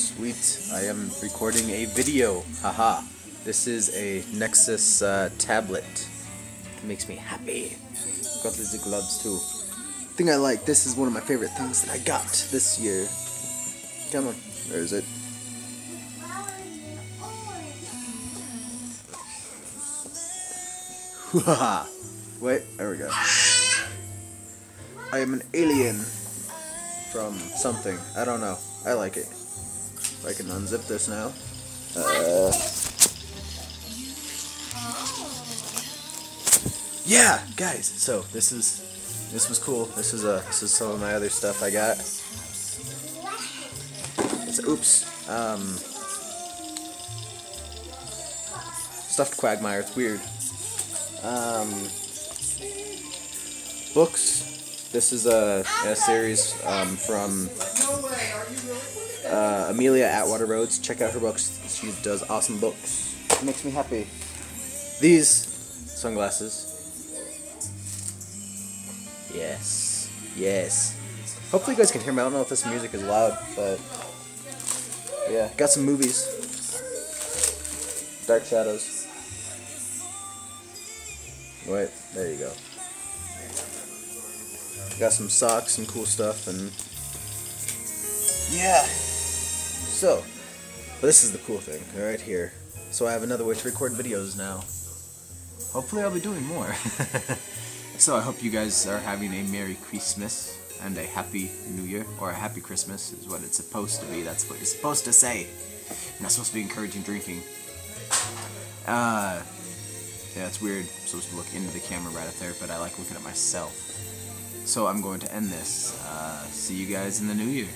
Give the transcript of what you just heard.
Sweet. I am recording a video. Haha. This is a Nexus uh, tablet. It makes me happy. Got these gloves too. Thing I like. This is one of my favorite things that I got this year. Come on. Where is it? Haha. Wait. There we go. I am an alien from something. I don't know. I like it. I can unzip this now. Uh, yeah, guys. So this is this was cool. This is uh this is some of my other stuff I got. It's oops. Um, stuffed Quagmire. It's weird. Um, books. This is a, a series um, from Amelia Atwater Rhodes. Check out her books. She does awesome books. It makes me happy. These sunglasses. Yes. Yes. Hopefully you guys can hear me. I don't know if this music is loud, but yeah. Got some movies. Dark Shadows. Wait, there you go. Got some socks and cool stuff and yeah. So, but this is the cool thing right here. So I have another way to record videos now. Hopefully I'll be doing more. so I hope you guys are having a Merry Christmas and a Happy New Year, or a Happy Christmas is what it's supposed to be. That's what you're supposed to say. You're not supposed to be encouraging drinking. Uh, yeah, it's weird. I'm supposed to look into the camera right up there, but I like looking at myself. So I'm going to end this. Uh, see you guys in the new year.